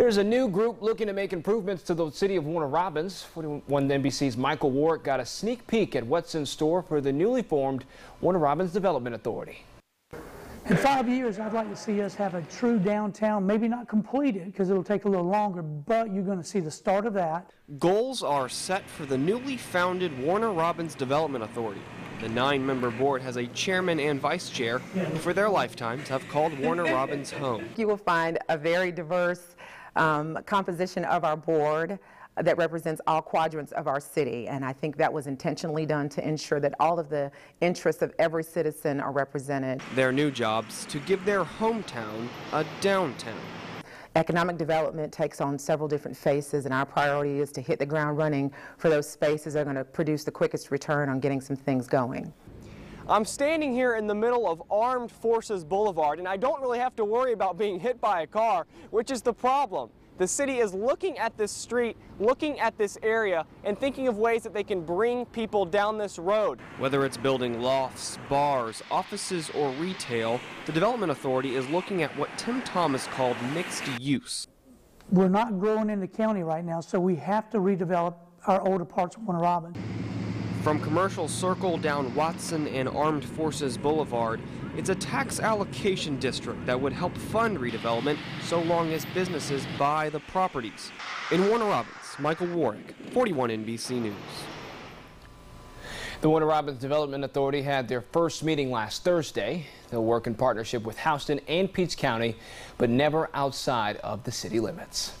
There's a new group looking to make improvements to the city of Warner Robins. 41 NBC's Michael Warwick got a sneak peek at what's in store for the newly formed Warner Robins Development Authority. In five years, I'd like to see us have a true downtown, maybe not completed because it'll take a little longer, but you're going to see the start of that. Goals are set for the newly founded Warner Robins Development Authority. The nine member board has a chairman and vice chair who, for their lifetimes, have called Warner Robins home. You will find a very diverse um, composition of our board that represents all quadrants of our city. And I think that was intentionally done to ensure that all of the interests of every citizen are represented. Their new jobs to give their hometown a downtown. Economic development takes on several different faces, and our priority is to hit the ground running for those spaces that are going to produce the quickest return on getting some things going. I'm standing here in the middle of Armed Forces Boulevard, and I don't really have to worry about being hit by a car, which is the problem. The city is looking at this street, looking at this area, and thinking of ways that they can bring people down this road. Whether it's building lofts, bars, offices, or retail, the Development Authority is looking at what Tim Thomas called mixed use. We're not growing in the county right now, so we have to redevelop our older parts of Warner Robins. From Commercial Circle down Watson and Armed Forces Boulevard, it's a tax allocation district that would help fund redevelopment so long as businesses buy the properties. In Warner Robins, Michael Warwick, 41 NBC News. The Warner Robins Development Authority had their first meeting last Thursday. They'll work in partnership with Houston and Peach County, but never outside of the city limits.